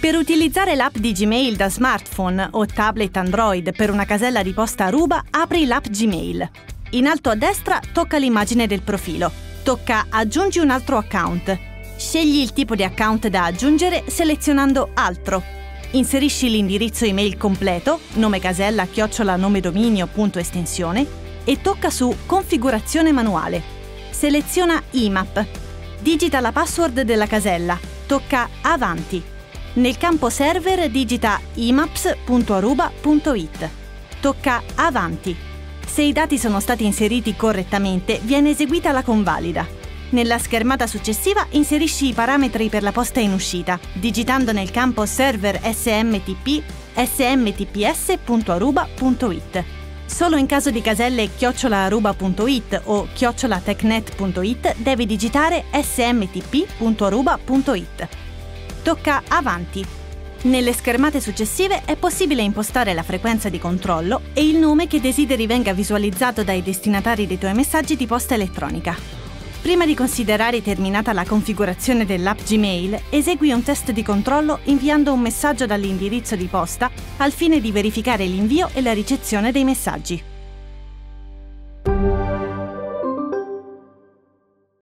Per utilizzare l'app di Gmail da smartphone o tablet Android per una casella di posta Aruba, apri l'app Gmail. In alto a destra tocca l'immagine del profilo. Tocca Aggiungi un altro account. Scegli il tipo di account da aggiungere selezionando Altro. Inserisci l'indirizzo email completo, nome casella, chiocciola, nome dominio, e tocca su Configurazione manuale. Seleziona IMAP. Digita la password della casella. Tocca Avanti. Nel campo server digita imaps.aruba.it. Tocca Avanti. Se i dati sono stati inseriti correttamente, viene eseguita la convalida. Nella schermata successiva inserisci i parametri per la posta in uscita, digitando nel campo server smtp smtps.aruba.it. Solo in caso di caselle chiocciolaaruba.it o chiocciolatechnet.it devi digitare smtp.aruba.it tocca Avanti. Nelle schermate successive è possibile impostare la frequenza di controllo e il nome che desideri venga visualizzato dai destinatari dei tuoi messaggi di posta elettronica. Prima di considerare terminata la configurazione dell'app Gmail, esegui un test di controllo inviando un messaggio dall'indirizzo di posta al fine di verificare l'invio e la ricezione dei messaggi.